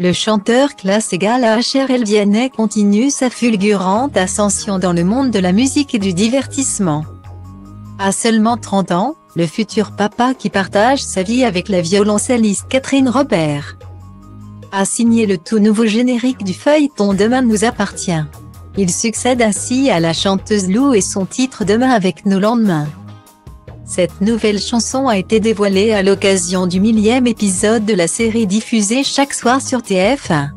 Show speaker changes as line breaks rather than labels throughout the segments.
le chanteur classe égale HRL Vianney continue sa fulgurante ascension dans le monde de la musique et du divertissement. À seulement 30 ans, le futur papa qui partage sa vie avec la violoncelliste Catherine Robert a signé le tout nouveau générique du feuilleton Demain nous appartient. Il succède ainsi à la chanteuse Lou et son titre Demain avec nos lendemains. Cette nouvelle chanson a été dévoilée à l'occasion du millième épisode de la série diffusée chaque soir sur TF1.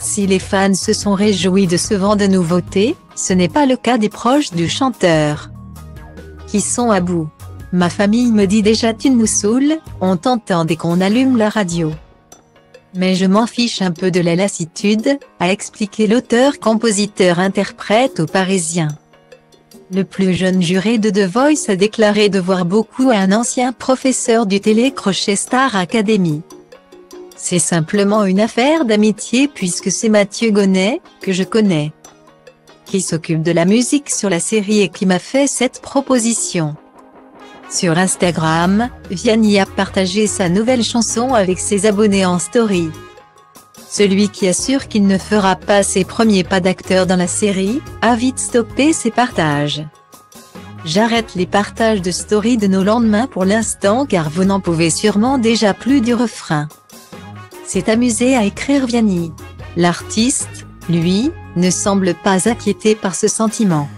Si les fans se sont réjouis de ce vent de nouveautés, ce n'est pas le cas des proches du chanteur. Qui sont à bout? Ma famille me dit déjà tu nous saoules, on t'entend dès qu'on allume la radio. Mais je m'en fiche un peu de la lassitude, a expliqué l'auteur-compositeur-interprète au Parisien. Le plus jeune juré de The Voice a déclaré devoir beaucoup à un ancien professeur du télécrochet Star Academy. C'est simplement une affaire d'amitié puisque c'est Mathieu Gonnet, que je connais, qui s'occupe de la musique sur la série et qui m'a fait cette proposition. Sur Instagram, Vianney a partagé sa nouvelle chanson avec ses abonnés en story. Celui qui assure qu'il ne fera pas ses premiers pas d'acteur dans la série, a vite stoppé ses partages. J'arrête les partages de story de nos lendemains pour l'instant car vous n'en pouvez sûrement déjà plus du refrain. C'est amusé à écrire Vianney. L'artiste, lui, ne semble pas inquiété par ce sentiment.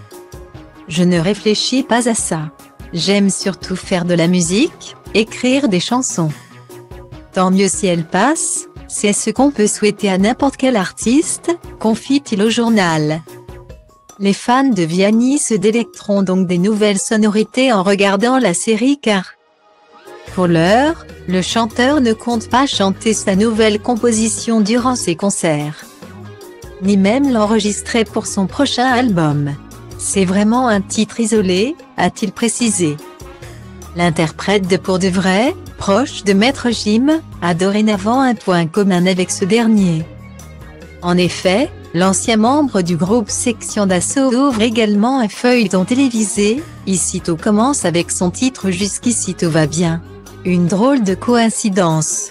Je ne réfléchis pas à ça. J'aime surtout faire de la musique, écrire des chansons. Tant mieux si elles passent, c'est ce qu'on peut souhaiter à n'importe quel artiste, confie-t-il au journal. Les fans de Vianney se délecteront donc des nouvelles sonorités en regardant la série car, pour l'heure, le chanteur ne compte pas chanter sa nouvelle composition durant ses concerts, ni même l'enregistrer pour son prochain album. C'est vraiment un titre isolé, a-t-il précisé. L'interprète de Pour de vrai, proche de Maître Jim, a dorénavant un point commun avec ce dernier. En effet, l'ancien membre du groupe Section d'Assaut ouvre également un feuilleton télévisé, Ici tout commence avec son titre Jusqu'ici tout va bien. Une drôle de coïncidence.